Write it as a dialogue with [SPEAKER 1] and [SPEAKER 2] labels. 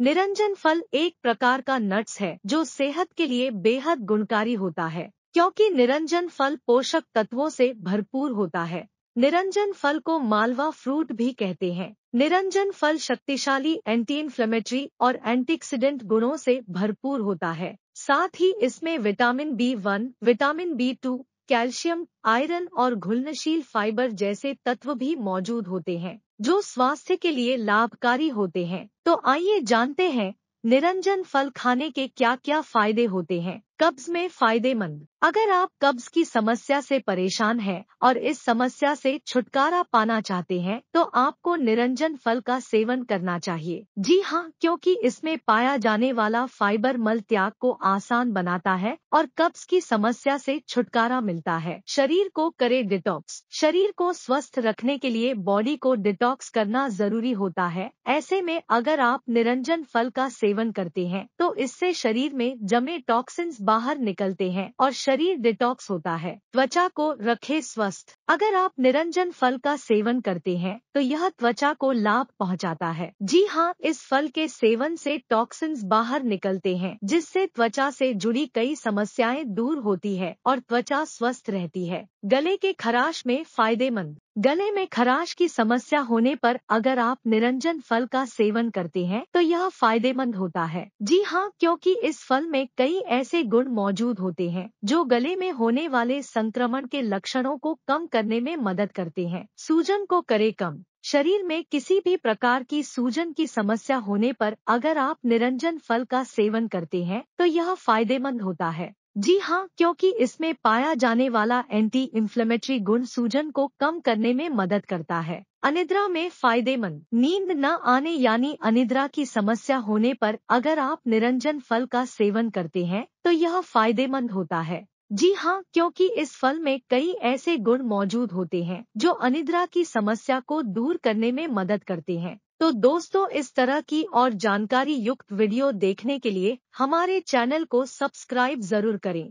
[SPEAKER 1] निरंजन फल एक प्रकार का नट्स है, जो सेहत के लिए बेहद गुणकारी होता है, क्योंकि निरंजन फल पोषक तत्वों से भरपूर होता है। निरंजन फल को मालवा फ्रूट भी कहते हैं। निरंजन फल शक्तिशाली एंटी इन्फ्लेमेटरी और एंटीऑक्सीडेंट गुणों से भरपूर होता है। साथ ही इसमें vitamin B one vitamin B two calcium, iron और घुलनशील फाइबर जैसे तत्व भी मौजूद होते हैं, जो स्वास्थ्य के लिए लाभकारी होते हैं। तो आइए जानते हैं, निरंजन फल खाने के क्या क्या फ़ायदे होते हैं। कब्ज में फ़ायदेमंद। अगर आप कब्ज की समस्या से परेशान हैं और इस समस्या से छुटकारा पाना चाहते हैं तो आपको निरंजन फल का सेवन करना चाहिए। जी हाँ क्योंकि इसमें पाया जाने वाला फाइबर मल त्याग को आसान बनाता है और कब्ज की समस्या से छुटकारा मिलता है। शरीर को करे डिटॉक्स। शरीर को स्वस्थ रखने के लिए बॉडी को डिटॉक्स करना ज़रूरी होता है। ऐसे में अगर आप निरंजन फल का सेवन करते हैं तो इससे शरीर में जमे टॉक्सिन्स बाहर निकलते हैं और शरीर डिटॉक्स होता है। त्वचा को रखे स्वस्थ। अगर आप निरंजन फल का सेवन करते हैं तो यह त्वचा को लाभ पहुंचाता है। जी हाँ इस फल के सेवन से टॉक्सिन्स बाहर निकलते हैं, जिससे त्वचा से जुड़ी कई समस्याएँ दूर होती है और त्वचा स्वस्थ रहती है। गले के खराश में फ़ायदेमंद। गले में खराश की समस्या होने पर अगर आप निरंजन फल का सेवन करते हैं तो यह फ़ायदेमंद होता है। जी हाँ क्योंकि इस फल में कई ऐसे गुण मौजूद होते हैं, जो गले में होने वाले संक्रमण के लक्षणों को कम करने में मदद करते हैं। सूजन को करे कम। शरीर में किसी भी प्रकार की सूजन की समस्या होने पर अगर आप निरंजन फल का सेवन करते हैं तो यह फ़ायदेमंद होता है। जी हाँ क्योंकि इसमें पाया जाने वाला एंटी इन्फ्लेमेटरी गुण सूजन को कम करने में मदद करता है। अनिद्रा में फ़ायदेमंद। नींद न आने यानी अनिद्रा की समस्या होने पर अगर आप निरंजन फल का सेवन करते हैं तो यह फ़ायदेमंद होता है। जी हाँ क्योंकि इस फल में कई ऐसे गुण मौजूद होते हैं, जो अनिद्रा की समस्या को दूर करने में मदद करते हैं। तो दोस्तों, इस तरह की और जानकारी युक्त वीडियो देखने के लिए हमारे चैनल को सब्सक्राइब ज़रूर करें।